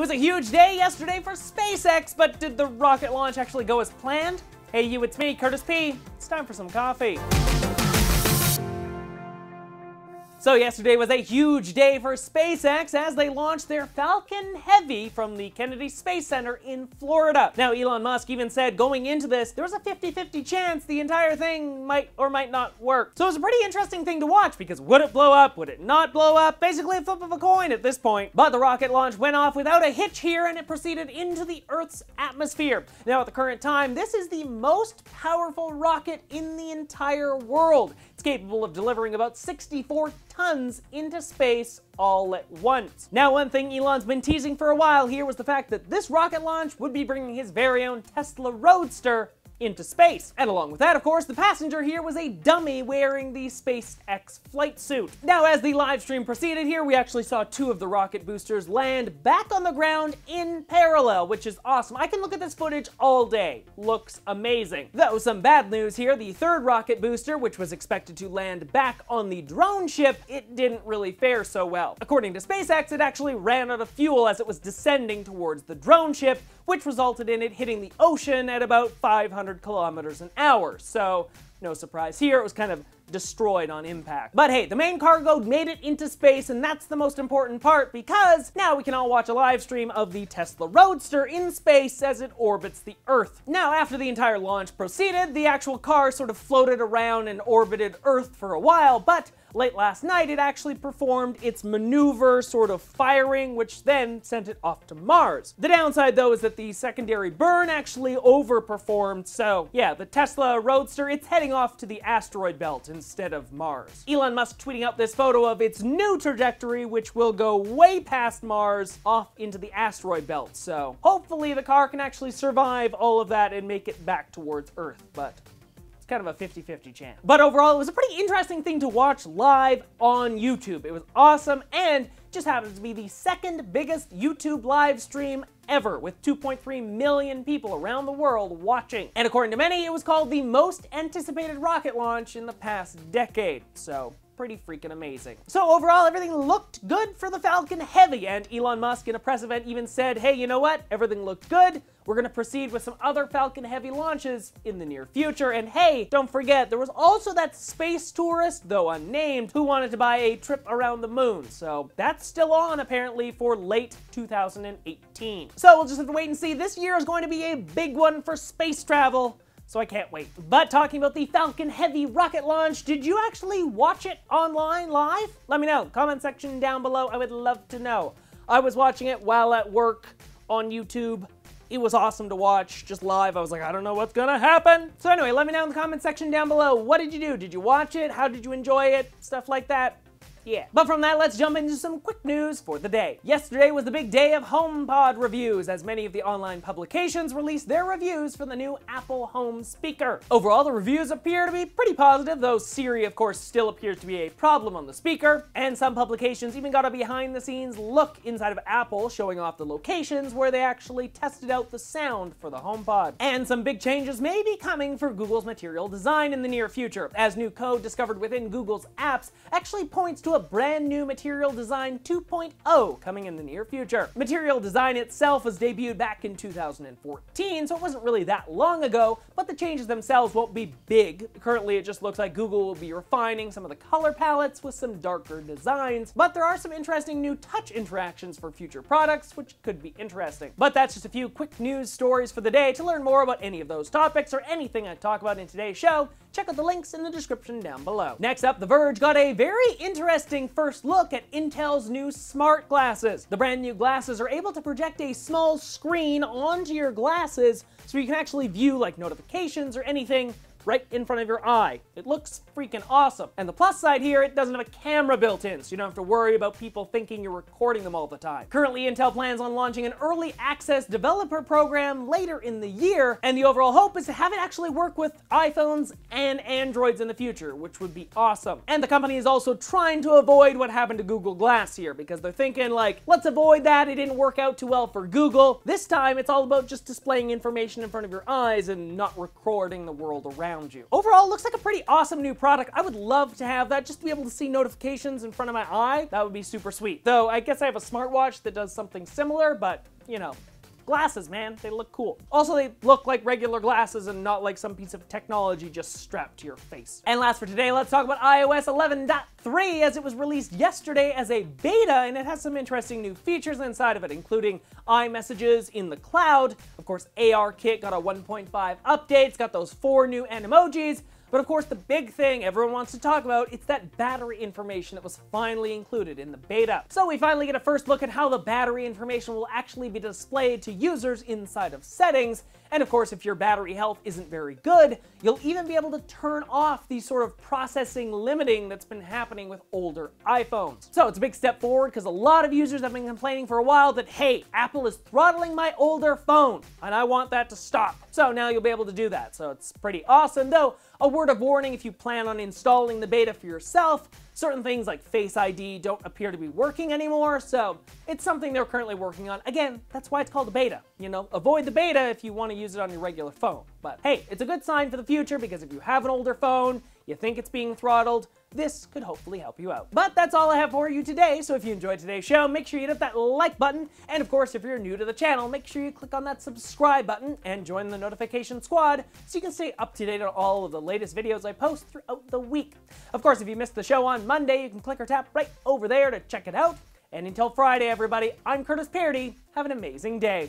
It was a huge day yesterday for SpaceX, but did the rocket launch actually go as planned? Hey you, it's me, Curtis P. It's time for some coffee. So yesterday was a huge day for SpaceX as they launched their Falcon Heavy from the Kennedy Space Center in Florida. Now Elon Musk even said going into this, there was a 50-50 chance the entire thing might or might not work. So it was a pretty interesting thing to watch because would it blow up, would it not blow up? Basically a flip of a coin at this point. But the rocket launch went off without a hitch here and it proceeded into the Earth's atmosphere. Now at the current time, this is the most powerful rocket in the entire world. It's capable of delivering about 64 tons into space all at once. Now, one thing Elon's been teasing for a while here was the fact that this rocket launch would be bringing his very own Tesla Roadster into space. And along with that, of course, the passenger here was a dummy wearing the SpaceX flight suit. Now, as the live stream proceeded here, we actually saw two of the rocket boosters land back on the ground in parallel, which is awesome. I can look at this footage all day. Looks amazing. Though some bad news here, the third rocket booster, which was expected to land back on the drone ship, it didn't really fare so well. According to SpaceX, it actually ran out of fuel as it was descending towards the drone ship, which resulted in it hitting the ocean at about 500 kilometers an hour. So, no surprise here, it was kind of destroyed on impact. But hey, the main cargo made it into space, and that's the most important part because now we can all watch a live stream of the Tesla Roadster in space as it orbits the Earth. Now, after the entire launch proceeded, the actual car sort of floated around and orbited Earth for a while, but Late last night, it actually performed its maneuver sort of firing, which then sent it off to Mars. The downside, though, is that the secondary burn actually overperformed, so yeah, the Tesla Roadster, it's heading off to the asteroid belt instead of Mars. Elon Musk tweeting out this photo of its new trajectory, which will go way past Mars off into the asteroid belt, so hopefully the car can actually survive all of that and make it back towards Earth, but it's kind of a 50-50 chance. But overall, it was a pretty interesting thing to watch live on YouTube. It was awesome and just happens to be the second biggest YouTube live stream ever, with 2.3 million people around the world watching. And according to many, it was called the most anticipated rocket launch in the past decade. So pretty freaking amazing. So overall, everything looked good for the Falcon Heavy, and Elon Musk in a press event even said, hey, you know what? Everything looked good. We're gonna proceed with some other Falcon Heavy launches in the near future. And hey, don't forget, there was also that space tourist, though unnamed, who wanted to buy a trip around the moon. So that's still on apparently for late 2018. So we'll just have to wait and see. This year is going to be a big one for space travel so I can't wait. But talking about the Falcon Heavy rocket launch, did you actually watch it online live? Let me know. Comment section down below. I would love to know. I was watching it while at work on YouTube. It was awesome to watch just live. I was like, I don't know what's gonna happen. So anyway, let me know in the comment section down below. What did you do? Did you watch it? How did you enjoy it? Stuff like that. Yeah. But from that, let's jump into some quick news for the day. Yesterday was the big day of HomePod reviews, as many of the online publications released their reviews for the new Apple Home speaker. Overall, the reviews appear to be pretty positive, though Siri, of course, still appears to be a problem on the speaker, and some publications even got a behind-the-scenes look inside of Apple, showing off the locations where they actually tested out the sound for the HomePod. And some big changes may be coming for Google's material design in the near future, as new code discovered within Google's apps actually points to a brand new Material Design 2.0 coming in the near future. Material Design itself was debuted back in 2014, so it wasn't really that long ago, but the changes themselves won't be big. Currently, it just looks like Google will be refining some of the color palettes with some darker designs, but there are some interesting new touch interactions for future products, which could be interesting. But that's just a few quick news stories for the day. To learn more about any of those topics or anything I talk about in today's show, check out the links in the description down below. Next up, The Verge got a very interesting first look at Intel's new smart glasses. The brand new glasses are able to project a small screen onto your glasses so you can actually view like notifications or anything right in front of your eye. It looks freaking awesome. And the plus side here, it doesn't have a camera built in, so you don't have to worry about people thinking you're recording them all the time. Currently, Intel plans on launching an early access developer program later in the year, and the overall hope is to have it actually work with iPhones and Androids in the future, which would be awesome. And the company is also trying to avoid what happened to Google Glass here, because they're thinking like, let's avoid that, it didn't work out too well for Google. This time, it's all about just displaying information in front of your eyes and not recording the world around around you. Overall, looks like a pretty awesome new product. I would love to have that just to be able to see notifications in front of my eye. That would be super sweet. Though I guess I have a smartwatch that does something similar, but you know, glasses, man. They look cool. Also, they look like regular glasses and not like some piece of technology just strapped to your face. And last for today, let's talk about iOS 11.3 as it was released yesterday as a beta and it has some interesting new features inside of it, including iMessages in the cloud. Of course, ARKit got a 1.5 update. It's got those four new emojis. But of course, the big thing everyone wants to talk about, it's that battery information that was finally included in the beta. So we finally get a first look at how the battery information will actually be displayed to users inside of settings. And of course, if your battery health isn't very good, you'll even be able to turn off the sort of processing limiting that's been happening with older iPhones. So it's a big step forward because a lot of users have been complaining for a while that, hey, Apple is throttling my older phone, and I want that to stop. So now you'll be able to do that. So it's pretty awesome, though a word of warning if you plan on installing the beta for yourself, certain things like Face ID don't appear to be working anymore, so it's something they're currently working on. Again, that's why it's called a beta. You know, avoid the beta if you want to use it on your regular phone. But hey, it's a good sign for the future because if you have an older phone, you think it's being throttled, this could hopefully help you out. But that's all I have for you today, so if you enjoyed today's show, make sure you hit that like button, and of course, if you're new to the channel, make sure you click on that subscribe button and join the notification squad so you can stay up to date on all of the latest videos I post throughout the week. Of course, if you missed the show on Monday, you can click or tap right over there to check it out. And until Friday, everybody, I'm Curtis Paradis. Have an amazing day.